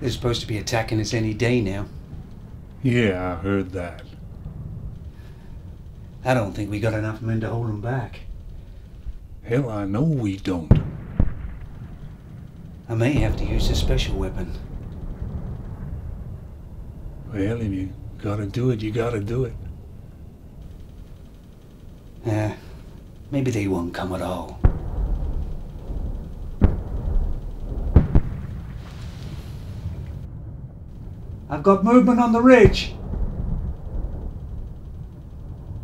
They're supposed to be attacking us any day now. Yeah, I heard that. I don't think we got enough men to hold them back. Hell, I know we don't. I may have to use a special weapon. Well, if you gotta do it, you gotta do it. Yeah, maybe they won't come at all. I've got movement on the ridge.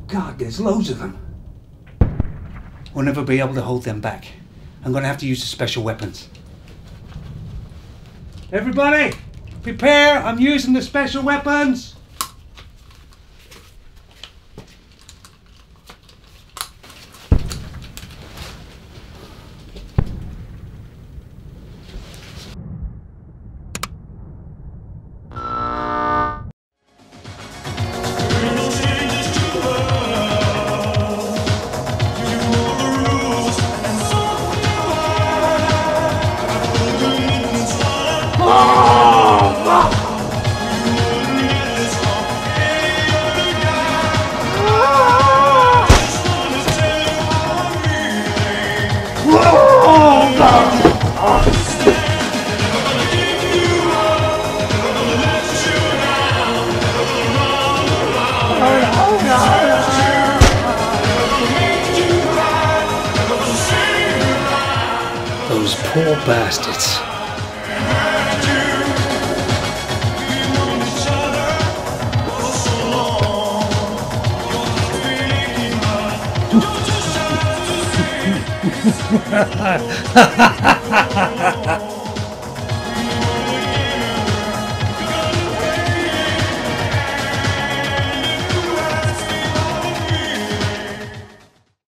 God, there's loads of them. We'll never be able to hold them back. I'm gonna have to use the special weapons. Everybody, prepare! I'm using the special weapons! Those poor bastards.